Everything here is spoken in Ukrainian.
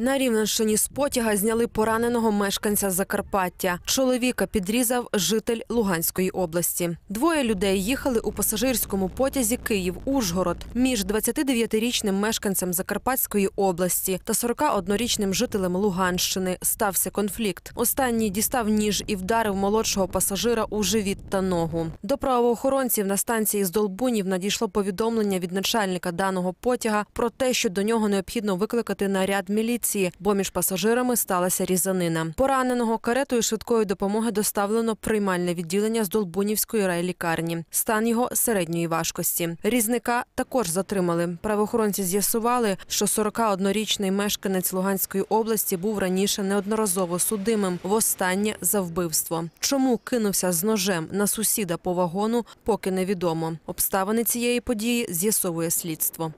На Рівненщині з потяга зняли пораненого мешканця Закарпаття. Чоловіка підрізав житель Луганської області. Двоє людей їхали у пасажирському потязі Київ-Ужгород. Між 29-річним мешканцем Закарпатської області та 41-річним жителем Луганщини стався конфлікт. Останній дістав ніж і вдарив молодшого пасажира у живіт та ногу. До правоохоронців на станції з Долбунів надійшло повідомлення від начальника даного потяга про те, що до нього необхідно викликати наряд міліції, бо між пасажирами сталася різанина. Пораненого каретою швидкої допомоги доставлено приймальне відділення з Долбунівської райлікарні. Стан його середньої важкості. Різника також затримали. Правоохоронці з'ясували, що 41-річний мешканець Луганської області був раніше неодноразово судимим, востаннє за вбивство. Чому кинувся з ножем на сусіда по вагону, поки невідомо. Обставини цієї події з'ясовує слідство.